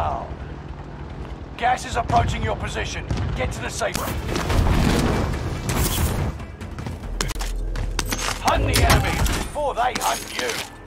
Royale. Gas is approaching your position. Get to the safe. Hunt the enemies before they hunt you.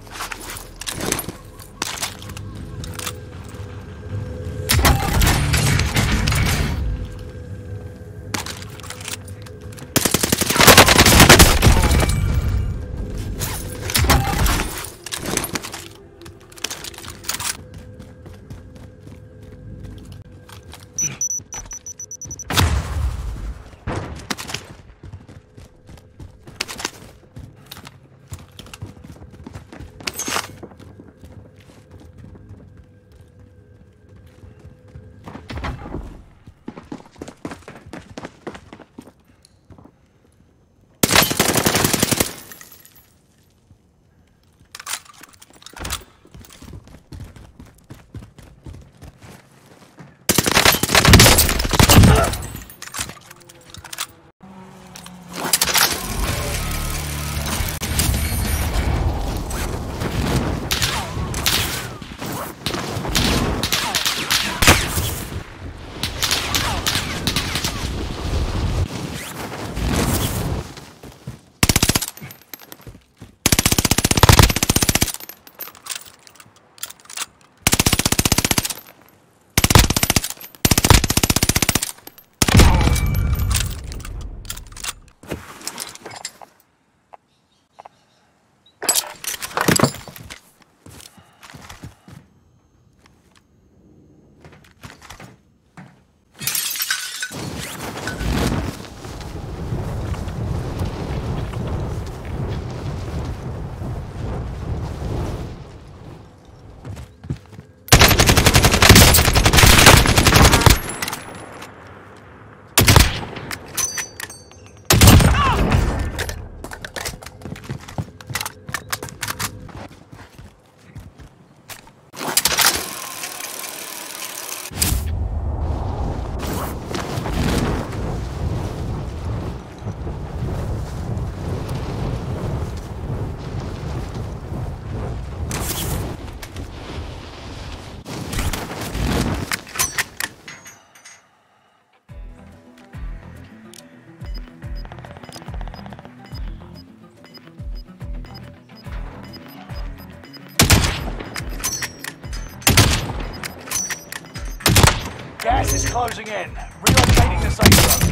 Is closing in. Relocating the safe zone.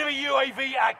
Enemy UAV active.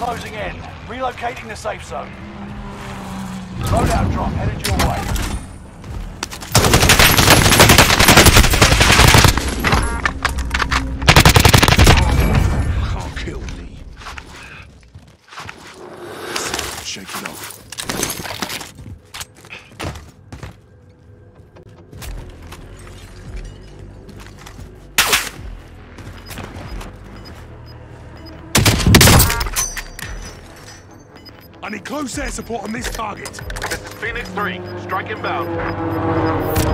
Closing in. Relocating the safe zone. Loadout drop headed your way. I need close air support on this target. This is Phoenix 3. Strike inbound.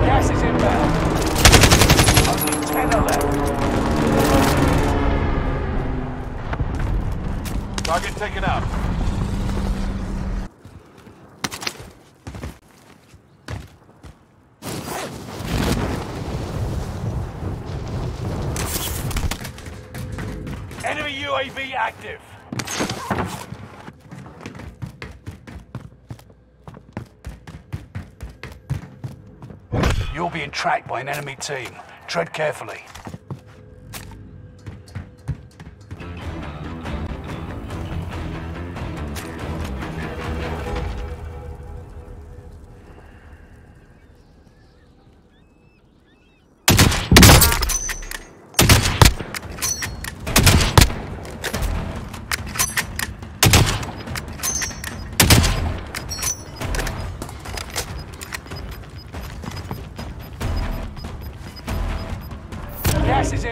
Gas is inbound. Only 10 are left. Target taken out. Enemy UAV active. Being tracked by an enemy team. Tread carefully.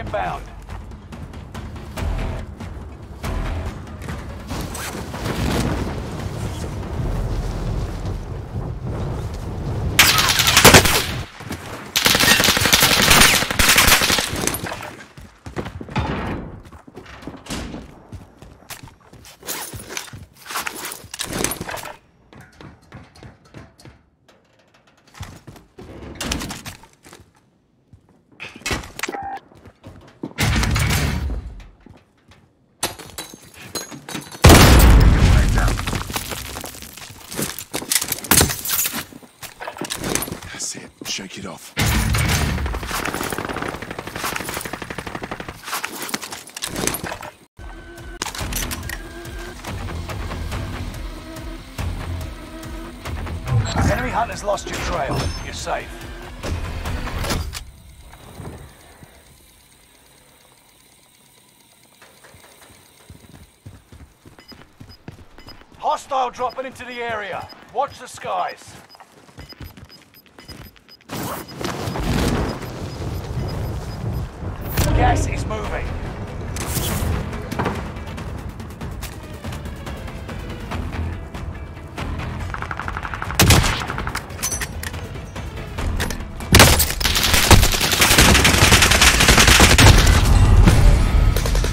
Inbound. Shake it off. Enemy hunters lost your trail. You're safe. Hostile dropping into the area. Watch the skies. Gas is moving.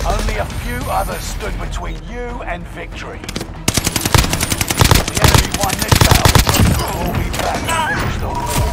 Only a few others stood between you and victory. The enemy won this battle. We'll be back.